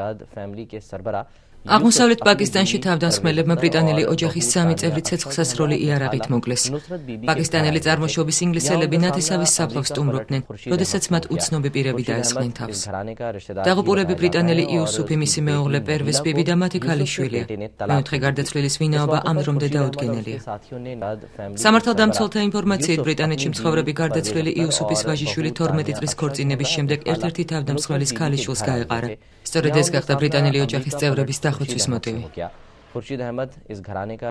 फैमिली के सरबरा აღმოსავლეთ პაკისტანში თავდამსხმელებმა ბრიტანელი ოჯახის სამი წევრი ცეცხლსასროლი იარაღით მოკლეს. პაკისტანელი წარმოშობის ინგლისელები ნათესავის საფლავს სტუმრობდნენ, როდესაც მათ უცნობი პირები დაესხნენ თავს. დაღუპულები ბრიტანელი იუსუფი, მისი მეუღლე პერვეს ბიბი და მათი ქალიშვილია. მეოთხე გარდაცვლილის ვინაობა ამ დრომდე დაუდგენელია. სამართალდამცველთა ინფორმაციით ბრიტანეთში მცხოვრები გარდაცვლილი იუსუფის ვაჟიშვილი 12 წლის ქორწინების შემდეგ ერთ-ერთი თავდამსხმელის ქალიშვილს გაეყარა. სწორედ ეს გახდა ბრიტანელი ოჯახის წევრების खुद से सुनाते खुर्शीद अहमद इस घराने का